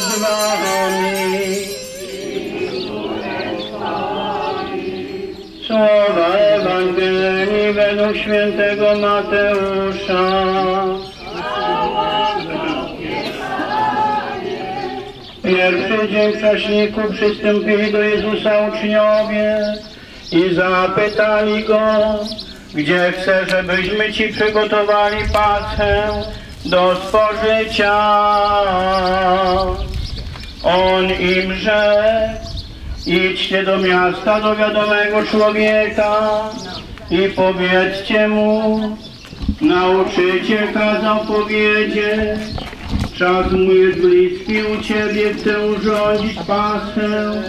wami. Słowa Ewangelii według świętego Mateusza. Pierwszy dzień prześniku przystąpili do Jezusa uczniowie i zapytali Go, gdzie chce, żebyśmy Ci przygotowali Paschę do spożycia. On im rzekł, idźcie do miasta do wiadomego człowieka i powiedzcie mu, nauczyciel kazał powiedzieć, czas mój jest bliski u Ciebie, chcę urządzić Paschę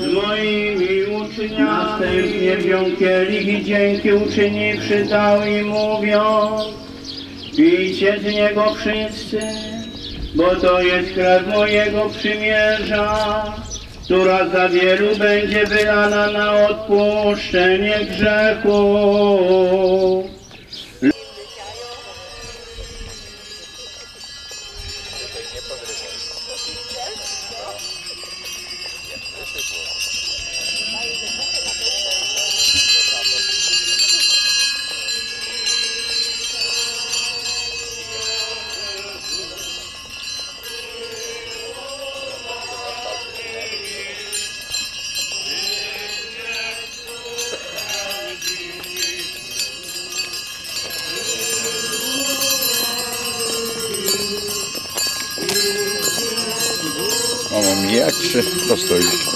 z moimi uczniami. Następnie wziął kielich i dzięki uczyniwszy dał i mówią, pijcie z niego wszyscy, bo to jest krew mojego przymierza, która za wielu będzie wylana na odpuszczenie grzechu. Дальше достойно.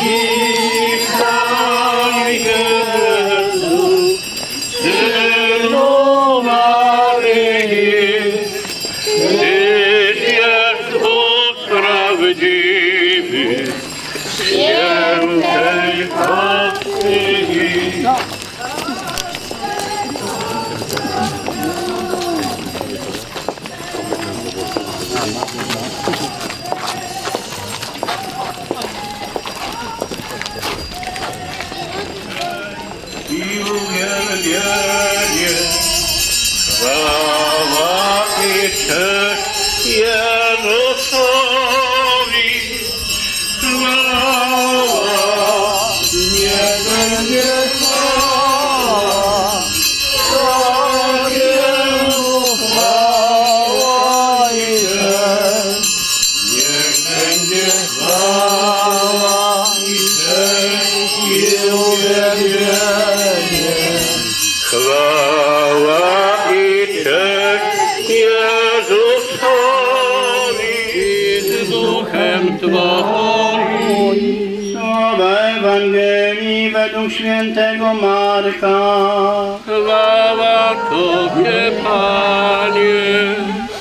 i i cześć Marka. Chwała Tobie, Panie.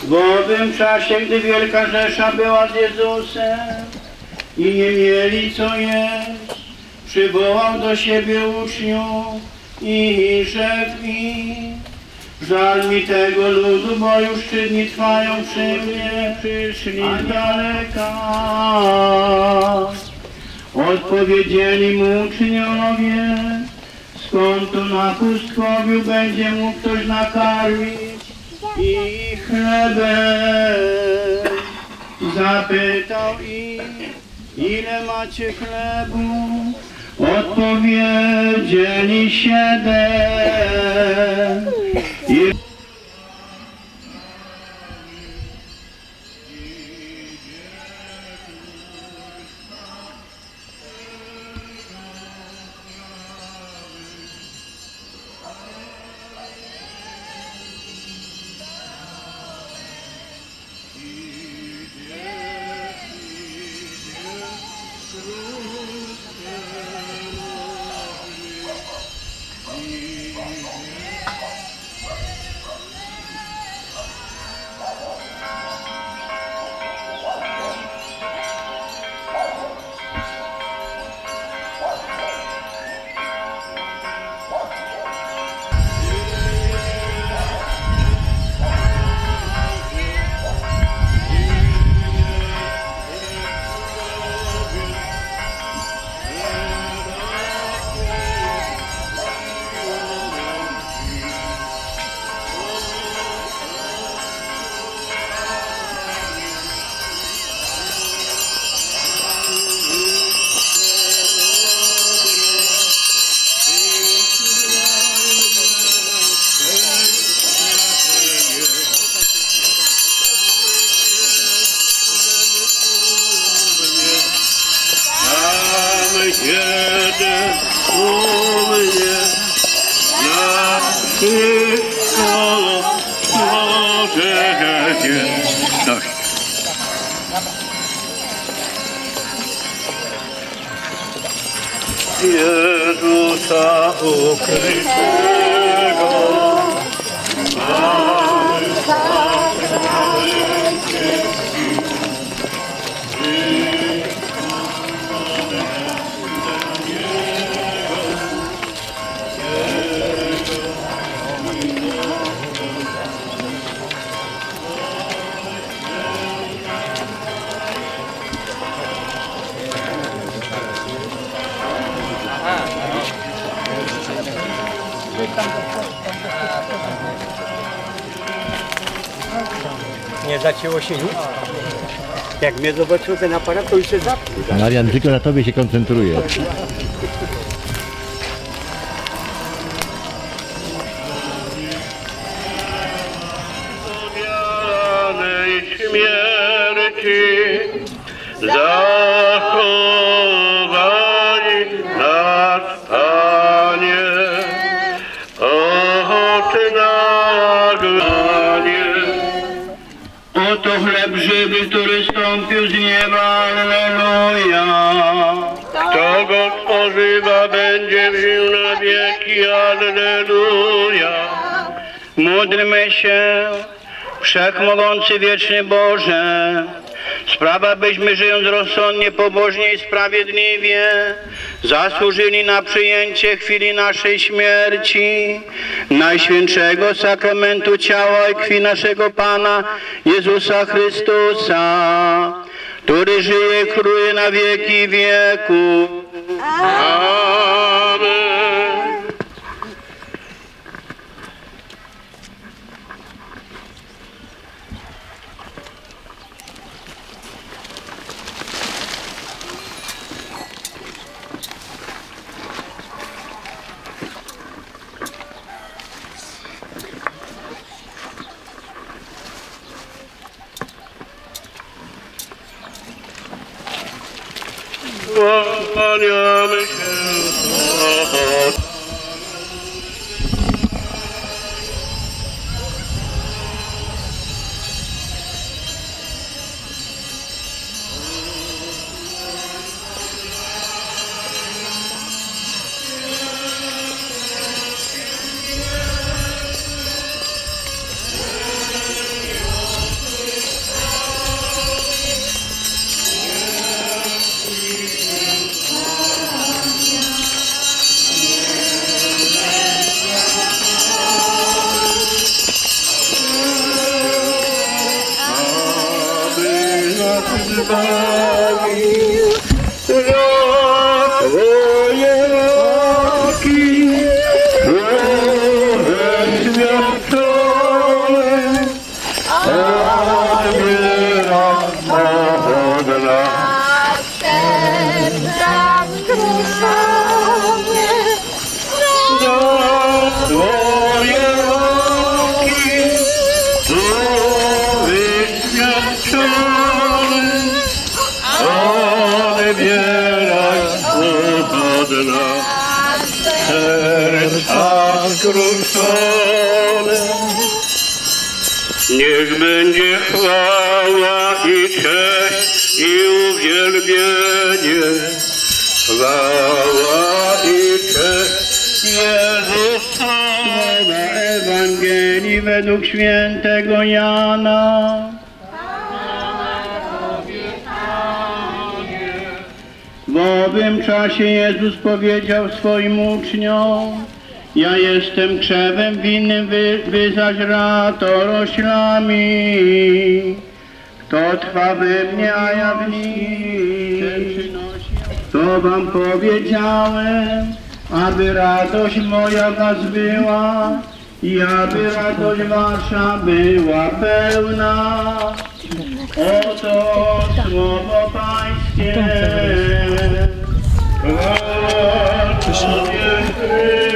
W owym czasie, gdy wielka rzesza była z Jezusem i nie mieli co jeść, przywołał do siebie uczniów i rzekł im, żal mi tego ludu, bo już trzy dni trwają przy mnie, przyszli z daleka. Odpowiedzieli mu uczniowie, skąd tu na pustkowiu będzie mógł ktoś nakarmić i chlebem. Zapytał ich, ile macie chlebu? odpowiedzieli siedem. Jezusa ukrytego Nie zacięło się nic. Jak mnie zobaczył ten aparat, to już się zapnął. Marian tylko na tobie się koncentruje. śmierci zachowani Alleluja. Módlmy się, Wszechmogący Wieczny Boże, sprawa byśmy żyjąc rozsądnie, pobożnie i sprawiedliwie zasłużyli na przyjęcie chwili naszej śmierci, Najświętszego sakramentu ciała i krwi naszego Pana Jezusa Chrystusa, który żyje króluje na wieki wieku. Amen. Kłaniamy się. Bye. Niech będzie chwała i cześć i uwielbienie. Chwała i cześć Jezusa. Słowa Ewangelii według świętego Jana. W owym czasie Jezus powiedział swoim uczniom, ja jestem krzewem winnym, wy, wy zaś ratoroślami. Kto trwa we mnie, a ja w nim. To wam powiedziałem, aby radość moja was była i aby radość wasza była pełna. Oto słowo Pańskie. Chwała Tobie,